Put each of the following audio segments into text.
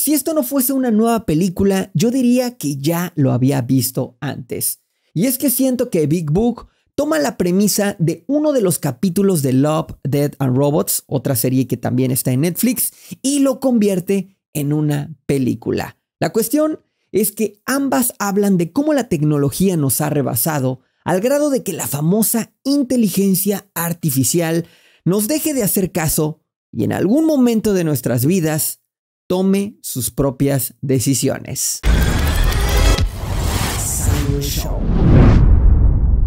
si esto no fuese una nueva película, yo diría que ya lo había visto antes. Y es que siento que Big Book toma la premisa de uno de los capítulos de Love, Dead and Robots, otra serie que también está en Netflix, y lo convierte en una película. La cuestión es que ambas hablan de cómo la tecnología nos ha rebasado al grado de que la famosa inteligencia artificial nos deje de hacer caso y en algún momento de nuestras vidas tome sus propias decisiones.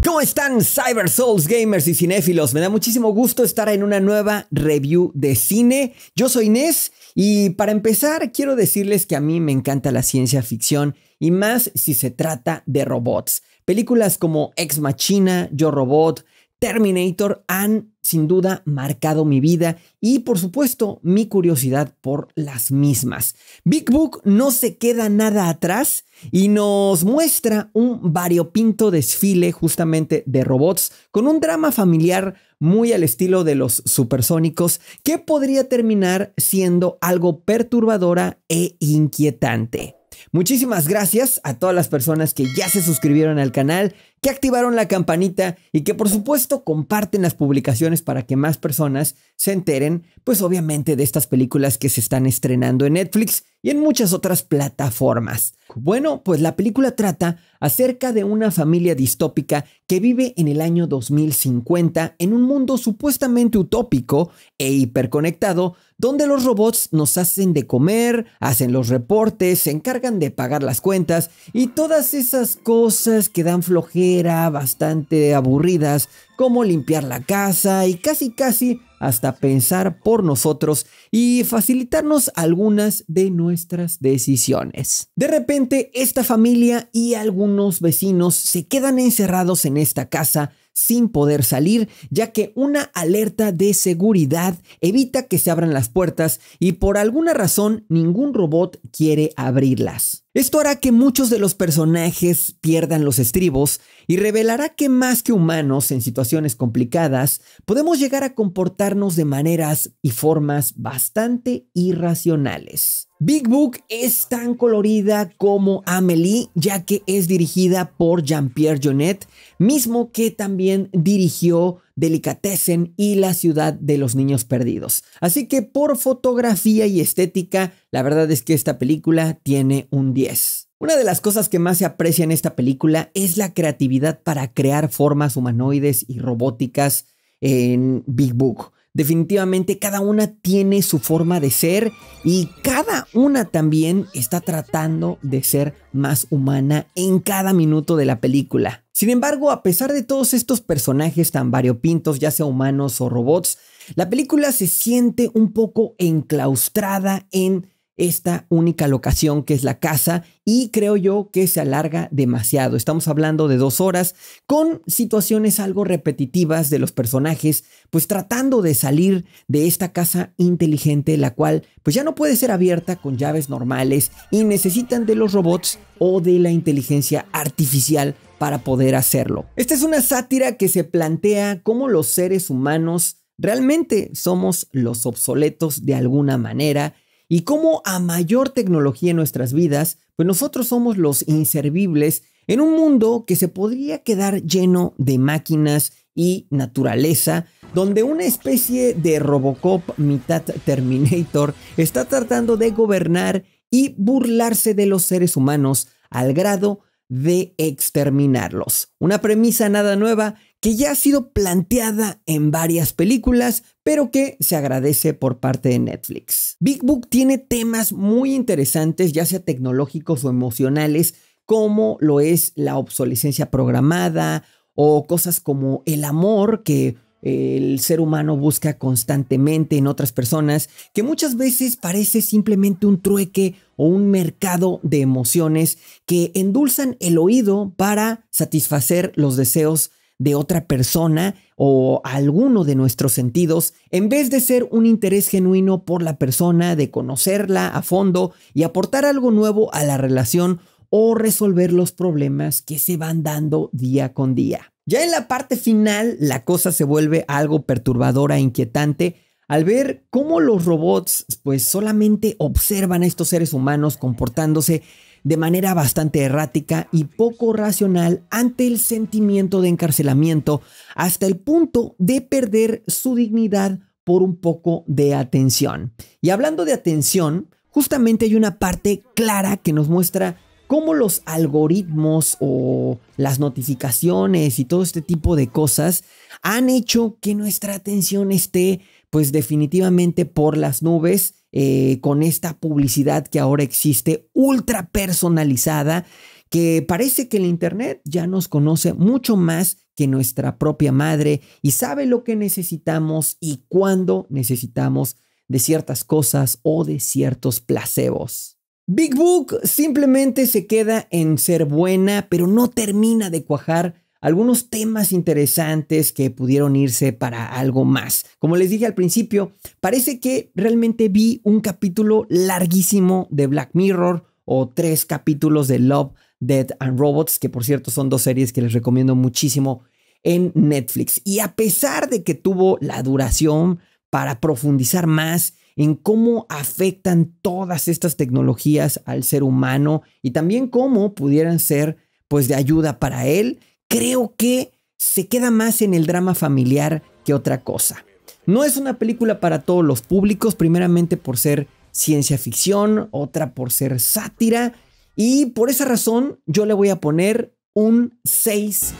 ¿Cómo están Cyber Souls gamers y cinéfilos? Me da muchísimo gusto estar en una nueva review de cine. Yo soy Inés y para empezar quiero decirles que a mí me encanta la ciencia ficción y más si se trata de robots. Películas como Ex Machina, Yo Robot, Terminator han sin duda marcado mi vida y por supuesto mi curiosidad por las mismas. Big Book no se queda nada atrás y nos muestra un variopinto desfile justamente de robots con un drama familiar muy al estilo de los supersónicos que podría terminar siendo algo perturbadora e inquietante. Muchísimas gracias a todas las personas que ya se suscribieron al canal, que activaron la campanita y que por supuesto comparten las publicaciones para que más personas se enteren, pues obviamente de estas películas que se están estrenando en Netflix y en muchas otras plataformas. Bueno, pues la película trata acerca de una familia distópica que vive en el año 2050 en un mundo supuestamente utópico e hiperconectado, donde los robots nos hacen de comer, hacen los reportes, se encargan de pagar las cuentas y todas esas cosas que dan flojera, bastante aburridas, como limpiar la casa y casi casi hasta pensar por nosotros y facilitarnos algunas de nuestras decisiones. De repente, esta familia y algunos vecinos se quedan encerrados en esta casa sin poder salir, ya que una alerta de seguridad evita que se abran las puertas y por alguna razón ningún robot quiere abrirlas. Esto hará que muchos de los personajes pierdan los estribos y revelará que más que humanos en situaciones complicadas, podemos llegar a comportarnos de maneras y formas bastante irracionales. Big Book es tan colorida como Amelie, ya que es dirigida por Jean-Pierre Jonet, mismo que también dirigió Delicatessen y La ciudad de los niños perdidos. Así que por fotografía y estética, la verdad es que esta película tiene un 10. Una de las cosas que más se aprecia en esta película es la creatividad para crear formas humanoides y robóticas en Big Book. Definitivamente cada una tiene su forma de ser y cada una también está tratando de ser más humana en cada minuto de la película. Sin embargo, a pesar de todos estos personajes tan variopintos, ya sea humanos o robots, la película se siente un poco enclaustrada en esta única locación que es la casa y creo yo que se alarga demasiado. Estamos hablando de dos horas con situaciones algo repetitivas de los personajes, pues tratando de salir de esta casa inteligente, la cual pues ya no puede ser abierta con llaves normales y necesitan de los robots o de la inteligencia artificial para poder hacerlo. Esta es una sátira que se plantea cómo los seres humanos realmente somos los obsoletos de alguna manera y cómo a mayor tecnología en nuestras vidas, pues nosotros somos los inservibles en un mundo que se podría quedar lleno de máquinas y naturaleza, donde una especie de Robocop mitad Terminator está tratando de gobernar y burlarse de los seres humanos al grado de exterminarlos. Una premisa nada nueva que ya ha sido planteada en varias películas, pero que se agradece por parte de Netflix. Big Book tiene temas muy interesantes, ya sea tecnológicos o emocionales, como lo es la obsolescencia programada o cosas como el amor que el ser humano busca constantemente en otras personas, que muchas veces parece simplemente un trueque o un mercado de emociones que endulzan el oído para satisfacer los deseos de otra persona o alguno de nuestros sentidos, en vez de ser un interés genuino por la persona, de conocerla a fondo y aportar algo nuevo a la relación o resolver los problemas que se van dando día con día. Ya en la parte final la cosa se vuelve algo perturbadora e inquietante al ver cómo los robots pues solamente observan a estos seres humanos comportándose de manera bastante errática y poco racional ante el sentimiento de encarcelamiento hasta el punto de perder su dignidad por un poco de atención. Y hablando de atención, justamente hay una parte clara que nos muestra cómo los algoritmos o las notificaciones y todo este tipo de cosas han hecho que nuestra atención esté pues definitivamente por las nubes eh, con esta publicidad que ahora existe ultra personalizada que parece que el Internet ya nos conoce mucho más que nuestra propia madre y sabe lo que necesitamos y cuándo necesitamos de ciertas cosas o de ciertos placebos. Big Book simplemente se queda en ser buena, pero no termina de cuajar algunos temas interesantes que pudieron irse para algo más. Como les dije al principio, parece que realmente vi un capítulo larguísimo de Black Mirror o tres capítulos de Love, Dead and Robots, que por cierto son dos series que les recomiendo muchísimo en Netflix. Y a pesar de que tuvo la duración para profundizar más en cómo afectan todas estas tecnologías al ser humano y también cómo pudieran ser pues de ayuda para él, creo que se queda más en el drama familiar que otra cosa. No es una película para todos los públicos, primeramente por ser ciencia ficción, otra por ser sátira, y por esa razón yo le voy a poner un 6.5.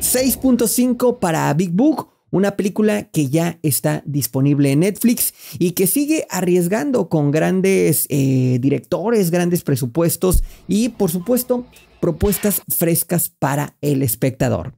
6.5 para Big Book, una película que ya está disponible en Netflix y que sigue arriesgando con grandes eh, directores, grandes presupuestos y por supuesto propuestas frescas para el espectador.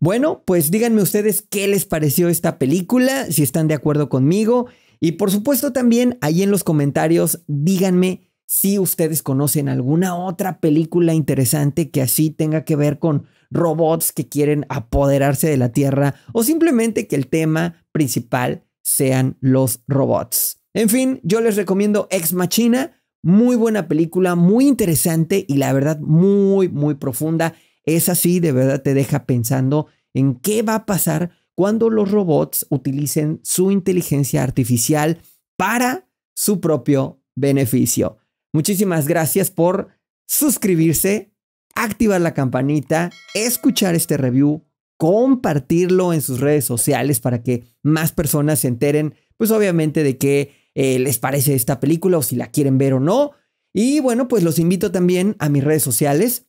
Bueno, pues díganme ustedes qué les pareció esta película, si están de acuerdo conmigo. Y por supuesto también ahí en los comentarios díganme si ustedes conocen alguna otra película interesante que así tenga que ver con robots que quieren apoderarse de la Tierra o simplemente que el tema principal sean los robots. En fin, yo les recomiendo Ex Machina muy buena película, muy interesante y la verdad muy, muy profunda. Es así, de verdad te deja pensando en qué va a pasar cuando los robots utilicen su inteligencia artificial para su propio beneficio. Muchísimas gracias por suscribirse, activar la campanita, escuchar este review, compartirlo en sus redes sociales para que más personas se enteren, pues obviamente de que eh, les parece esta película o si la quieren ver o no. Y bueno, pues los invito también a mis redes sociales.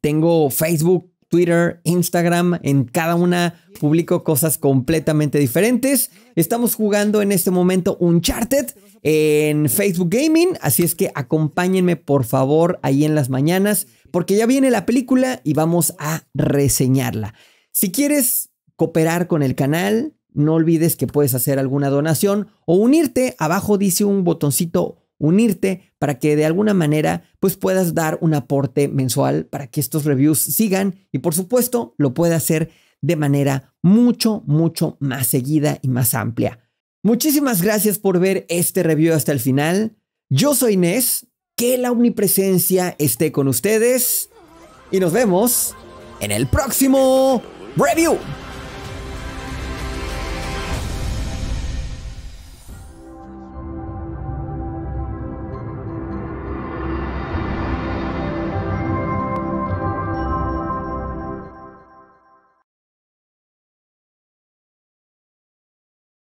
Tengo Facebook, Twitter, Instagram. En cada una publico cosas completamente diferentes. Estamos jugando en este momento Uncharted en Facebook Gaming. Así es que acompáñenme por favor ahí en las mañanas porque ya viene la película y vamos a reseñarla. Si quieres cooperar con el canal, no olvides que puedes hacer alguna donación o unirte. Abajo dice un botoncito unirte para que de alguna manera pues puedas dar un aporte mensual para que estos reviews sigan y por supuesto lo pueda hacer de manera mucho, mucho más seguida y más amplia. Muchísimas gracias por ver este review hasta el final. Yo soy Inés, que la omnipresencia esté con ustedes y nos vemos en el próximo review.